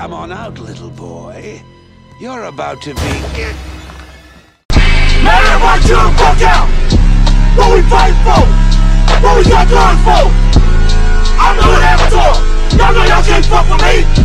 Come on out, little boy. You're about to be... Man, everybody you to fuck out! What we fight for? What we got guns for? I'm the an avatar! Y'all know y'all can't fuck with me!